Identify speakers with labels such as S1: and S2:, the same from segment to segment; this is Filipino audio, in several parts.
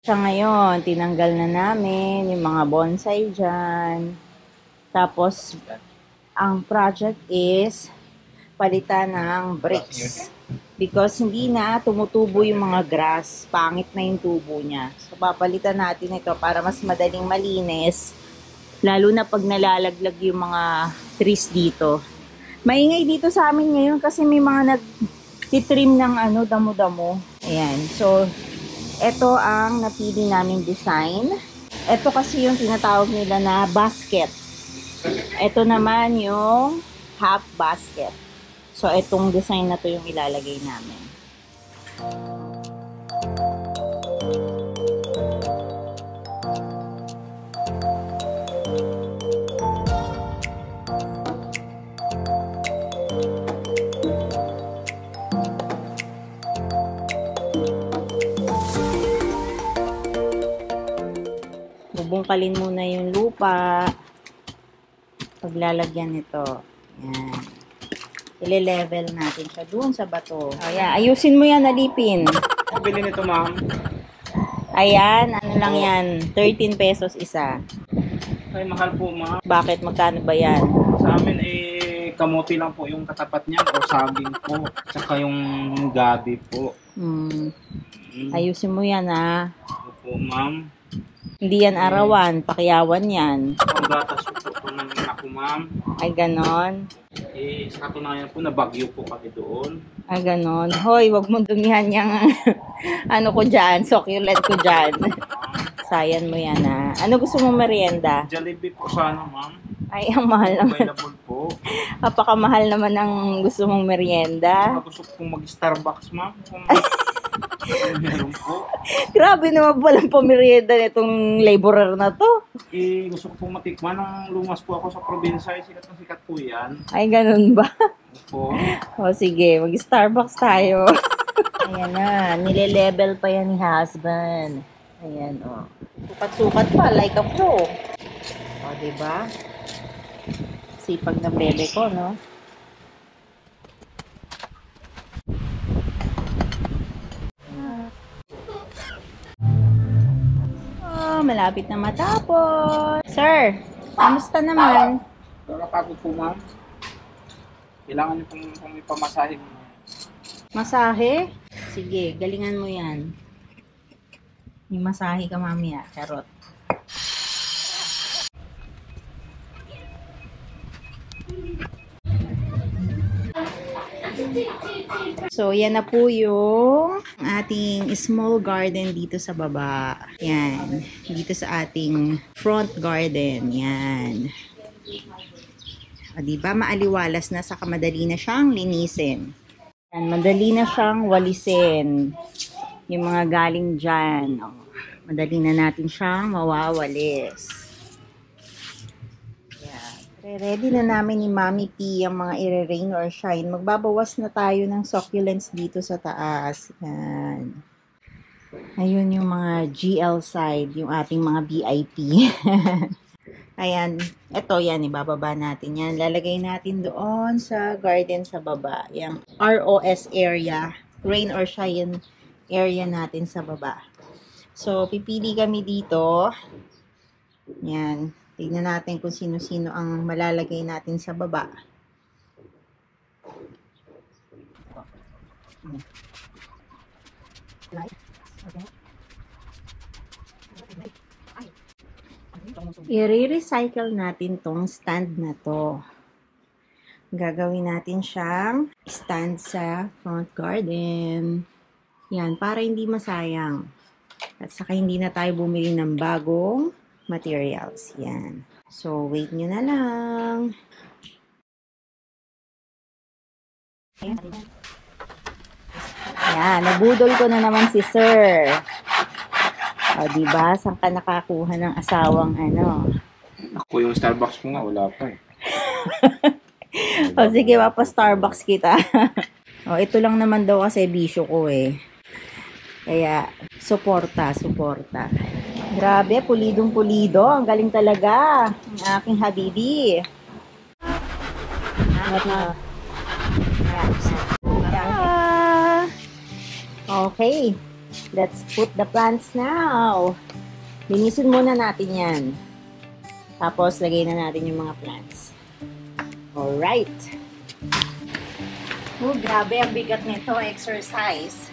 S1: Sa ngayon, tinanggal na namin yung mga bonsai dyan. Tapos, ang project is palitan ng bricks. Because hindi na tumutubo yung mga grass. Pangit na yung tubo niya. So, papalitan natin ito para mas madaling malinis. Lalo na pag nalalaglag yung mga trees dito. Maingay dito sa amin ngayon kasi may mga nag-trim ng ano, damo-damo. Ayan. So, ito ang napili naming design. Ito kasi yung tinatawag nila na basket. Ito naman yung half basket. So, itong design na to yung ilalagay namin. Bubungkalin muna yung lupa. Paglalagyan nito. Yan. Ile-level natin siya doon sa bato. O yan, ayusin mo yan, alipin.
S2: Bili nito, ma'am.
S1: Ayan, ano lang yan, 13 pesos isa.
S2: Ay, mahal po, ma'am.
S1: Bakit? Magkano ba yan?
S2: Sa amin, eh, kamote lang po yung katapat niya o saging po. Tsaka yung gabi po. Mm.
S1: ayusin mo yan ha.
S2: Opo, ma'am.
S1: Hindi yan arawan, pakiyawan yan.
S2: Ang gatas po, po ng anak ko, ma'am.
S1: Ay, ganon.
S2: Eh, sa katunayan po, nabagyo po kami doon.
S1: Ay, ganon. Hoy, wag mong dumihan yung ano ko dyan, succulent ko dyan. Sayan mo yan ha. Ano gusto mong merienda?
S2: Jollibee po sana, ma'am.
S1: Ay, ang mahal naman.
S2: Available po.
S1: Napakamahal naman ang gusto mong merienda.
S2: Saka gusto ko pong mag-Starbucks, ma'am. Kung.
S1: Grabe naman palang pamerienda nitong laborer na to.
S2: Eh, gusto ko pong matikman. Nang lumas po ako sa probinsya, eh, sikat na sikat po yan.
S1: Ay, ganun ba?
S2: Opo.
S1: O sige, mag-Starbucks tayo. Ayan na, nile-level pa yan ni husband. Ayan, o. Sukat-sukat pa, like a pro. O, diba? Sipag ng bebe ko, no? Malapit na matapos. Sir, kamusta naman?
S2: Nakapagod po, ma'am. Kailangan niyo pong, pong ipamasahe mo.
S1: Masahe? Sige, galingan mo yan. May masahe ka mamaya, charot. So, yan na po yung ating small garden dito sa baba. Yan. Dito sa ating front garden. Yan. O, diba? Maaliwalas na, saka madali na siyang linisin. Yan, madali na siyang walisin. Yung mga galing dyan. O, madali na natin siyang mawawalis. Yan. Re-ready na namin ni Mami P ang mga ire-rain or shine. Magbabawas na tayo ng succulents dito sa taas. Yan. Ayun yung mga GL side, yung ating mga VIP. Ayan, ito yan, ibababa natin yan. Lalagay natin doon sa garden sa baba. Yung ROS area, rain or shine area natin sa baba. So, pipili kami dito. Yan. Tignan natin kung sino-sino ang malalagay natin sa baba. I-recycle natin tong stand na to. Gagawin natin siyang stand sa front garden. Yan, para hindi masayang. At saka hindi na tayo bumili ng bagong materials. Yan. So, wait nyo na lang. Yan, nabudol ko na naman si Sir. O, diba? Saan ka nakakuha ng asawang ano?
S2: Ako yung Starbucks mo nga, wala pa eh.
S1: O, sige, papa Starbucks kita. o, ito lang naman daw kasi bisyo ko eh. Kaya, suporta, suporta. Grabe, pulidong pulido. Ang galing talaga. Ang aking habibi. Okay. Let's put the plants now. Linisin muna natin yan. Tapos, lagay na natin yung mga plants. Alright. Oh, grabe. Ang bigat nito. Exercise.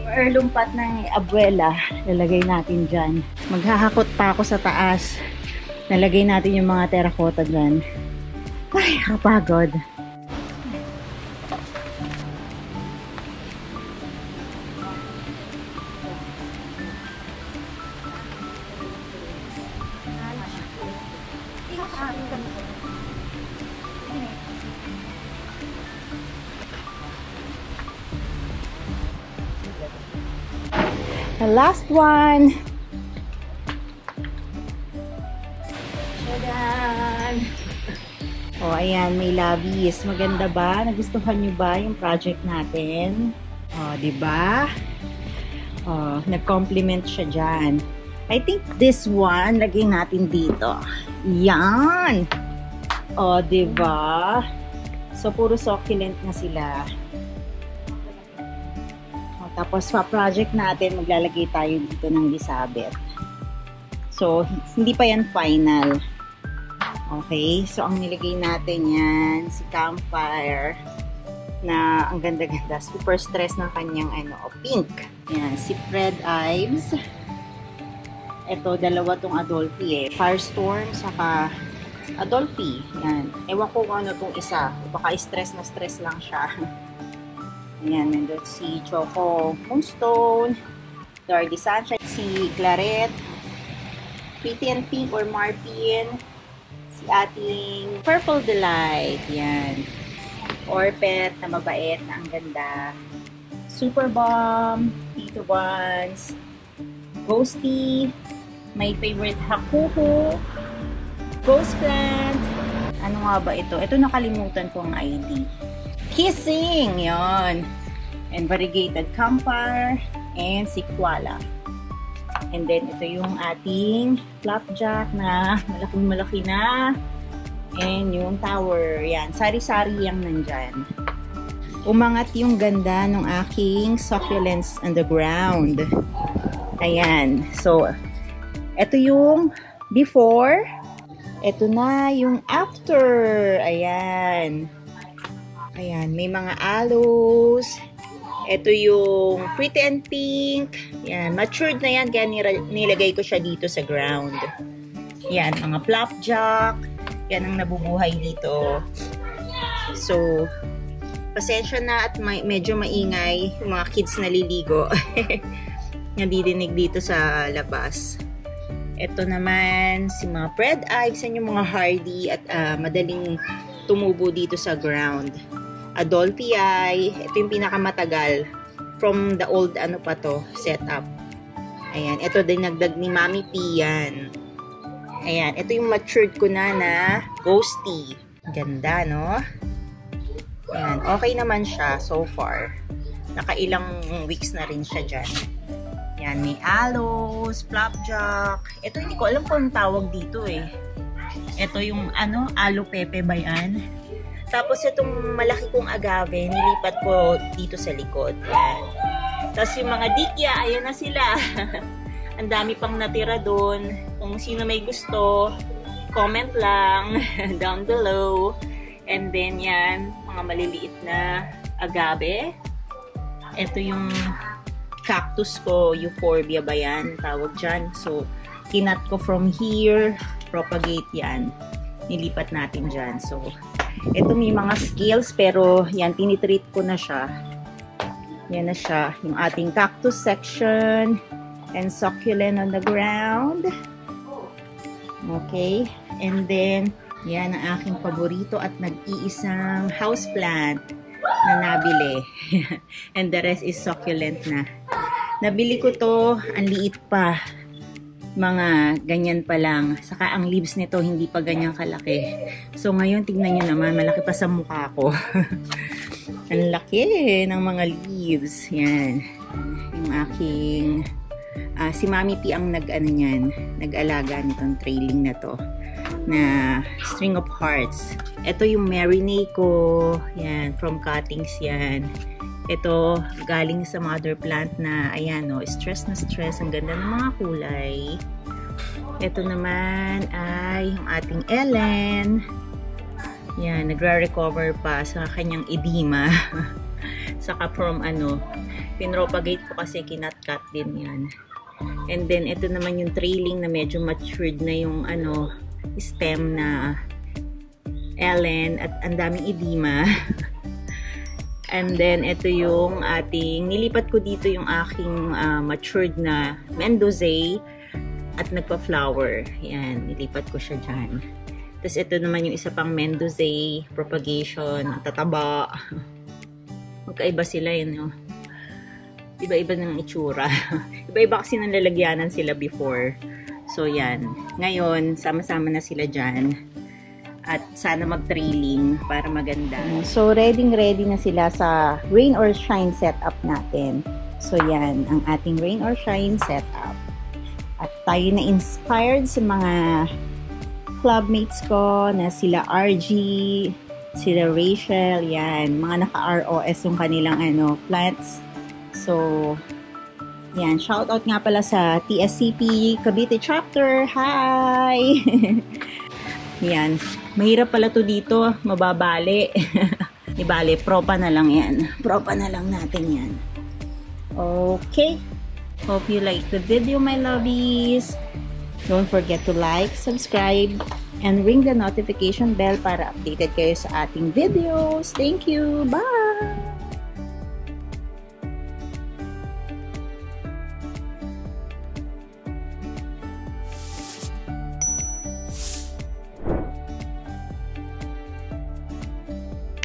S1: Yung erlumpat ng abuela, lalagay natin dyan. Maghahakot pa ako sa taas. Nalagay natin yung mga terracotta dyan. Ay, kapagod. The last one. Tadaan! Oh, ayan, may labis. Maganda ba? Nagustuhan niyo ba yung project natin? Oh, di ba? Oh, nag-compliment siya dyan. I think this one, lagay natin dito. Yan! Oh, di ba? So, puro succulent na sila. Tapos sa project natin, maglalagay tayo dito ng disabet. So, hindi pa yan final. Okay? So, ang nilagay natin yan, si Campfire, na ang ganda-ganda. Super stress ng kanyang ano, o, pink. Yan, si Fred Ives. Ito, dalawa tong Adolphi eh. Firestorm, saka Adolphi. Yan. Ewan ko ano tong isa. Baka stress na stress lang siya. Ayan, nandun si Choco Moonstone, Dardy Sanchez, si Claret, Pretty Pink or Marpin, si ating Purple Delight, yan. Orpet na mabait na ang ganda. Super Bomb, Tito Buns, Ghosty, my favorite Hakuhu, Ghost Plant, ano nga ba ito? Ito nakalimutan ko ang ID. Kissing! yon And variegated campar and si koala. And then, ito yung ating flapjack na malaking malaki na. And yung tower. Yan. Sari-sari yung nandyan. Umangat yung ganda ng aking succulents on the ground. Ayan. So, ito yung before. Ito na yung after. Ayan. Ayan. May mga aloes. Ito yung pretty and pink. Yan. Matured na yan. Kaya nilagay ko siya dito sa ground. Yan. Mga flapjack. Yan ang nabubuhay dito. So, pasensya na at may, medyo maingay yung mga kids naliligo. Nadidinig dito sa labas. Ito naman, si mga Fred Ives, yan yung mga hardy at uh, madaling tumubo dito sa ground. Adolphi ito yung pinakamatagal from the old ano pa to, setup. Ayan, ito din nagdag ni Mami P yan. Ayan, ito yung matured ko na na ghosty. Ganda, no? Ayan, okay naman siya so far. Nakailang weeks na rin siya dyan. Yan, may aloes, flapjack. Ito hindi ko alam kung tawag dito eh. Ito yung ano, alo pepe ba yan? Tapos itong malaki kong agave, nilipat ko dito sa likod. Yan. Tapos yung mga dikya, ayan na sila. Ang dami pang natira doon. Kung sino may gusto, comment lang down below. And then yan, mga maliliit na agave. Ito yung cactus ko, euphorbia ba yan, tawag dyan. So, kinat ko from here, propagate yan. Nilipat natin dyan. So, ito may mga scales, pero yan, tinitreat ko na siya. Yan na siya, yung ating cactus section and succulent on the ground. Okay, and then, yan ang aking paborito at nag-iisang houseplant na nabili. and the rest is succulent na. Nabili ko to, ang liit pa. Mga ganyan pa lang. Saka ang leaves nito hindi pa ganyan kalaki. So ngayon tignan nyo naman, malaki pa sa mukha ko. ang laki ng mga leaves. Yan. Yung aking uh, si Mami P ang nag ano niyan, nag-alaga nitong trailing na to. na string of hearts. Ito yung marinade ko. Yan, from cuttings yan. Ito, galing sa mother plant na, ayan o, stress na stress. Ang ganda ng mga kulay. Ito naman ay yung ating Ellen. Yan, nagre-recover pa sa kanyang edema. Saka from ano, pinropagate ko kasi kinat-cut din yan. And then, ito naman yung trailing na medyo matured na yung ano, stem na Ellen at ang daming edema. And then, ito yung ating, nilipat ko dito yung aking uh, matured na Mendoza at nagpa-flower. Yan, nilipat ko siya dyan. Tapos, ito naman yung isa pang Mendoza propagation, tataba. Magkaiba sila yun, no? Iba-iba ng itsura. Iba-iba kasi nang lalagyanan sila before. So, yan. Ngayon, sama-sama na sila dyan at sana mag-trailing para maganda. So, ready ready na sila sa rain or shine setup natin. So, yan, ang ating rain or shine setup. At tayo na inspired sa mga clubmates ko na sila RG, sila Rachel, yan, mga naka-ROS yung kanilang ano, plants. So, yan, shout out nga pala sa TSCP Cavite chapter. Hi! yan, Mahirap pala to dito, mababali. Di bale, propa na lang yan. Propa na lang natin yan. Okay. Hope you like the video, my lovies. Don't forget to like, subscribe, and ring the notification bell para updated kayo sa ating videos. Thank you. Bye!